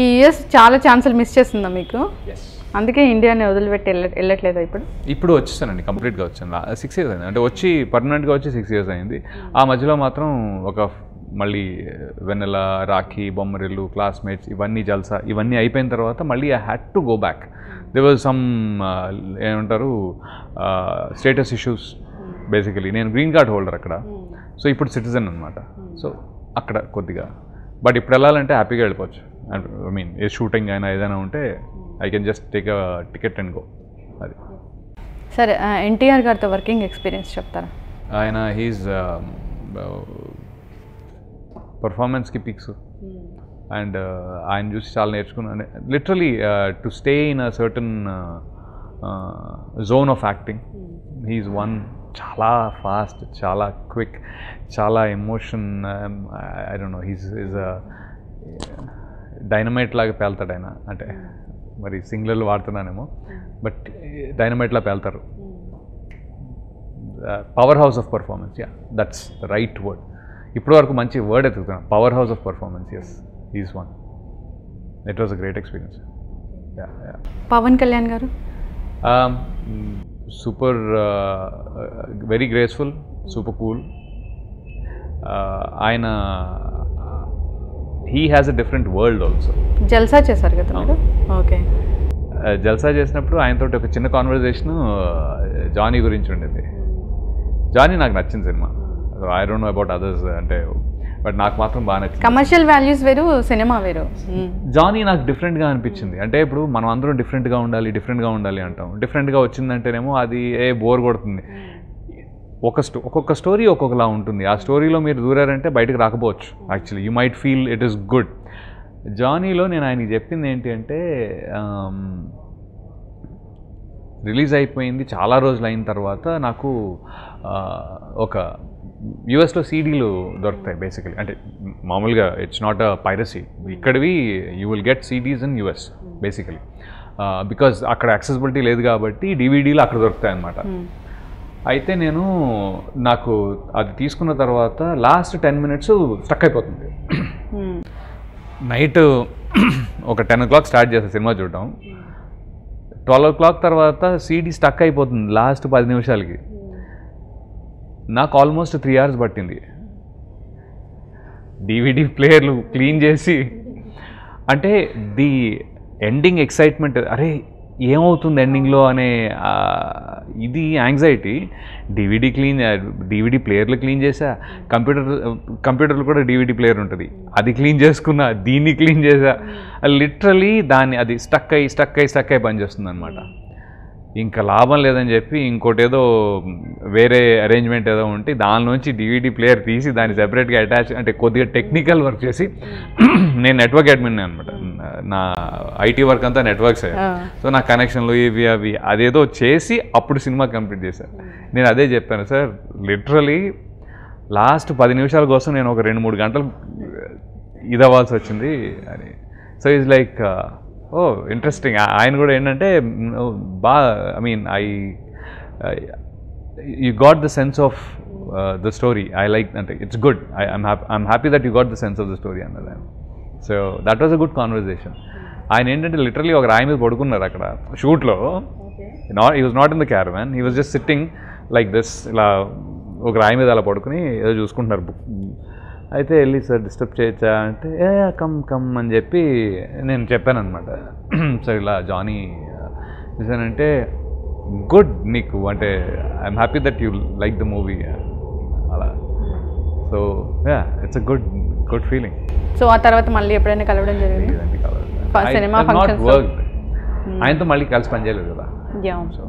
ఈ ఇయర్స్ చాలా ఛాన్సులు మిస్ చేస్తుందా మీకు? అందుకే ఇండియాని వదిలిపెట్టి వెళ్ళ వెళ్ళట్లేదా ఇప్పుడు? ఇప్పుడు వచ్చేసానండి కంప్లీట్గా వచ్చాను. సిక్స్ ఇయర్స్ అయింది. అంటే వచ్చి పర్మనెంట్గా వచ్చి సిక్స్ ఇయర్స్ అయింది. ఆ మధ్యలో మాత్రం ఒక మళ్ళీ వెన్నెల రాఖీ బొమ్మరిల్లు క్లాస్మేట్స్ ఇవన్నీ జల్సా ఇవన్నీ అయిపోయిన తర్వాత మళ్ళీ I had to go back they was some ఏమంటారు స్టేటస్ ఇష్యూస్ బేసికలీ నేను గ్రీన్ కార్డ్ హోల్డర్ అక్కడ. సో ఇప్పుడు సిటిజన్ అనమాట సో అక్కడ కొద్దిగా. బట్ ఇప్పుడు వెళ్ళాలంటే హ్యాపీగా వెళ్ళిపోవచ్చు. ఐ మీన్ ఏ షూటింగ్ అయినా ఏదైనా ఉంటే I can just take a ticket and go అది. సరే ఎన్టీఆర్ గారితో వర్కింగ్ ఎక్స్పీరియన్స్ చెప్తారా? ఆయన హీస్ పర్ఫార్మెన్స్కి పిక్స్ అండ్ ఆయన చూసి చాలా నేర్చుకున్నాను literally to stay in a certain zone of acting he is one చాలా ఫాస్ట్ చాలా క్విక్ చాలా emotion I don't know he's is dynamite లాగా పేల్తాడు ఆయన. అంటే మరి సింగులర్లు వాడుతున్నానేమో. బట్ డైనమైట్లా పేల్తారు. Power house of performance yeah that's the right word ఇప్పటి వరకు మంచి word ఎత్తుకుతున్నాను power house of performance yes is one it was a great experience yeah yeah Pavan Kalyan garu? Super very graceful super cool ఆయన he has a different world also Jalsa చేశారు కదా okay. జల్సా చేసినప్పుడు ఆయనతో ఒక చిన్న conversation Johnny గురించి ఉండేది. జానీ నాకు నచ్చింది cinema. I don't know about others అంటే బట్ నాకు మాత్రం బాగా నచ్చింది. కమర్షియల్ వాల్యూస్ వేరు సినిమా వేరు. మ్మ్. జానీ నాకు డిఫరెంట్గా అనిపించింది. అంటే ఇప్పుడు మనం అందరం డిఫరెంట్గా ఉండాలి డిఫరెంట్గా ఉండాలి అంటాం. డిఫరెంట్గా వచ్చిందంటేనేమో అది ఏ బోర్ కొడుతుంది. ఒక స్టో ఒక్కొక్క స్టోరీ ఒక్కొక్కలా ఉంటుంది. ఆ స్టోరీలో మీరు దూరారంటే బయటకు రాకపోవచ్చు. Actually you might feel it is good జానీలో నేను ఆయనకి చెప్పింది ఏంటి అంటే రిలీజ్ అయిపోయింది చాలా రోజులు అయిన తర్వాత నాకు ఒక యూఎస్లో సీడీలు దొరుకుతాయి బేసికలీ. అంటే మామూలుగా it's not a piracy ఇక్కడివి you will get CDs in US basically. Because అక్కడ యాక్సెసిబిలిటీ లేదు కాబట్టి డివిడీలు అక్కడ దొరుకుతాయి అన్నమాట. అయితే నేను నాకు అది తీసుకున్న తర్వాత లాస్ట్ టెన్ మినిట్స్ స్టక్ అయిపోతుంది. నైట్ ఒక టెన్ ఓ క్లాక్ స్టార్ట్ చేస్తాను సినిమా చూడటం ట్వెల్వ్ ఓ క్లాక్ తర్వాత సీడీ స్టక్ అయిపోతుంది లాస్ట్ పది నిమిషాలకి. నాకు ఆల్మోస్ట్ త్రీ అవర్స్ పట్టింది. డివిడి ప్లేయర్లు క్లీన్ చేసి అంటే ది ఎండింగ్ ఎక్సైట్మెంట్ అరే ఏమవుతుంది ఎండింగ్లో అనే ఇది యాంగ్జైటీ డివిడి క్లీన్ డివిడి ప్లేయర్లు క్లీన్ చేసా. కంప్యూటర్ కంప్యూటర్లో కూడా డివిడి ప్లేయర్ ఉంటుంది. అది క్లీన్ చేసుకున్నా దీన్ని క్లీన్ చేసా. లిటరలీ దాన్ని అది స్టక్ అయ్యి స్టక్ అయ్యి స్టక్ అయ్యి పనిచేస్తుంది అనమాట ఇంకా లాభం లేదని చెప్పి ఇంకోటి ఏదో వేరే అరేంజ్మెంట్ ఏదో ఉంటే దానిలోంచి డివిడి ప్లేయర్ తీసి దాన్ని సెపరేట్గా అటాచ్ అంటే కొద్దిగా టెక్నికల్ వర్క్ చేసి నేను నెట్వర్క్ అడ్మిన్ అనమాట నా ఐటీ వర్క్ అంతా నెట్వర్క్స్. సో నా కనెక్షన్లు ఇవి అవి అదేదో చేసి అప్పుడు సినిమా కంప్లీట్ చేశాను నేను అదే చెప్పాను సార్ లిటరలీ లాస్ట్ పది నిమిషాల కోసం నేను ఒక రెండు మూడు గంటలు ఇది అవ్వాల్సి వచ్చింది అని. So is like oh interesting ఆయన కూడా ఏంటంటే బాగా I mean I you got the sense of the story I like అంటే it's good I I'm happy I'm happy that you got the sense of the story అన్నది ఆయన. So that was a good conversation ఆయన ఏంటంటే literally ఒక రాయి మీద పడుకున్నారు అక్కడ షూట్లో. నాట్ ఈ was not in the caravan he was just sitting like this ఇలా ఒక రాయి మీద అలా పడుకుని ఏదో చూసుకుంటున్నారు. బుక్ అయితే వెళ్ళి సార్ డిస్టర్బ్ చేయొచ్చా అంటే ఏ కమ్ కమ్ అని చెప్పి నేను చెప్పాను అనమాట సార్ ఇలా జానీ చూసానంటే గుడ్ నీకు అంటే I'm happy that you like the movie అలా. So yeah it's a good good feeling. So ఆ తర్వాత మళ్ళీ ఎప్పుడైనా కలవడం జరిగింది? సినిమా వర్క్ ఆయనతో మళ్ళీ కలిసి పనిచేయలేదు కదా. సో